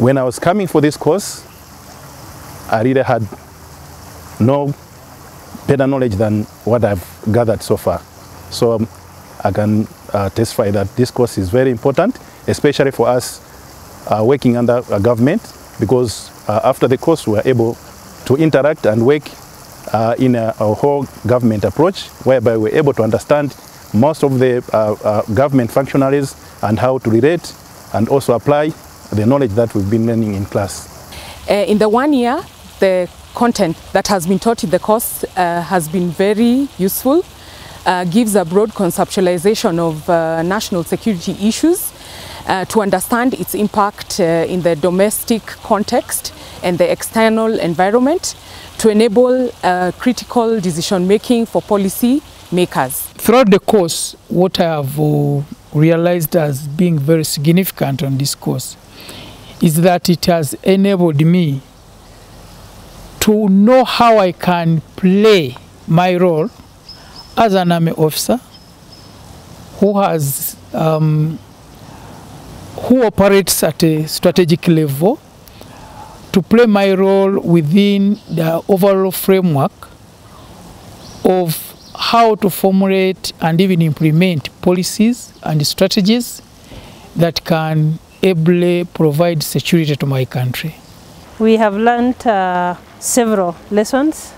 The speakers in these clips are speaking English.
When I was coming for this course, I really had no better knowledge than what I've gathered so far. So um, I can uh, testify that this course is very important, especially for us uh, working under a government, because uh, after the course we are able to interact and work uh, in a, a, whole government approach, whereby we're able to understand most of the uh, uh, government functionaries and how to relate and also apply the knowledge that we've been learning in class. in the one year, the content that has been taught in the course uh, has been very useful, uh, gives a broad conceptualization of uh, national security issues to understand its impact in the domestic context and the external environment to enable critical decision making for policy makers. Throughout the course, what I have realized as being very significant on this course is that it has enabled me to know how I can play my role as an army officer who has um, who operates at a strategic level to play my role within the overall framework of how to formulate and even implement policies and strategies that can ably provide security to my country. We have learned uh, several lessons,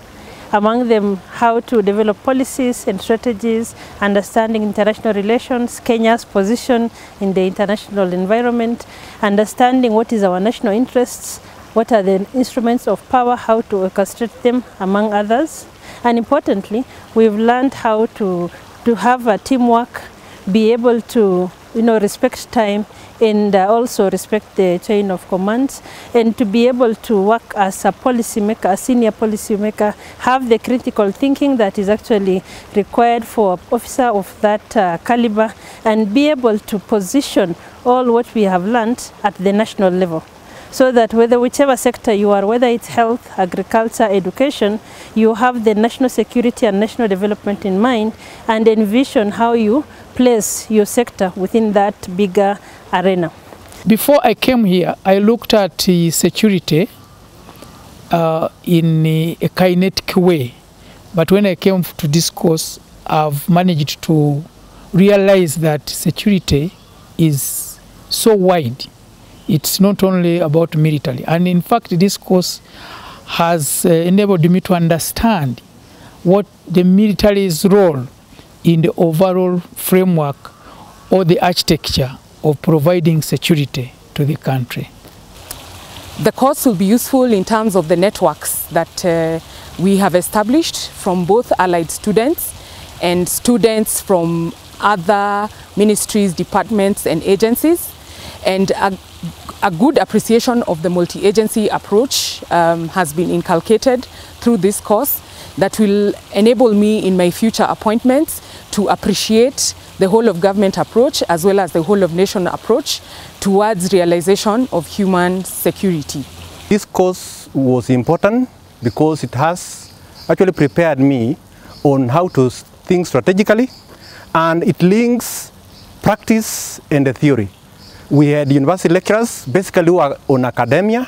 among them how to develop policies and strategies, understanding international relations, Kenya's position in the international environment, understanding what is our national interests, what are the instruments of power, how to orchestrate them, among others. And importantly, we've learned how to, to have a teamwork, be able to you know, respect time and uh, also respect the chain of commands and to be able to work as a policy maker, a senior policy maker, have the critical thinking that is actually required for an officer of that uh, caliber and be able to position all what we have learned at the national level so that whether whichever sector you are, whether it's health, agriculture, education, you have the national security and national development in mind and envision how you place your sector within that bigger arena. Before I came here, I looked at security uh, in a kinetic way. But when I came to this course, I've managed to realize that security is so wide it's not only about military. And in fact, this course has uh, enabled me to understand what the military's role in the overall framework or the architecture of providing security to the country. The course will be useful in terms of the networks that uh, we have established from both allied students and students from other ministries, departments and agencies and a, a good appreciation of the multi-agency approach um, has been inculcated through this course that will enable me in my future appointments to appreciate the whole of government approach as well as the whole of nation approach towards realization of human security. This course was important because it has actually prepared me on how to think strategically and it links practice and the theory. We had university lecturers basically who are on academia.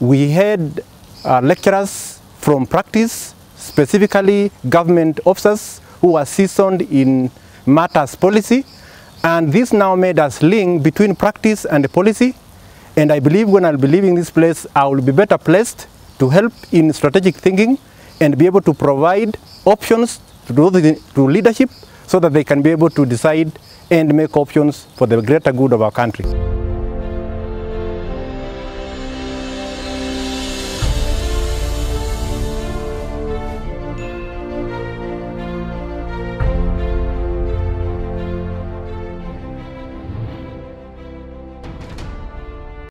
We had uh, lecturers from practice, specifically government officers who are seasoned in matters policy. And this now made us link between practice and policy. And I believe when I'll be leaving this place, I will be better placed to help in strategic thinking and be able to provide options to, to leadership so that they can be able to decide and make options for the greater good of our country.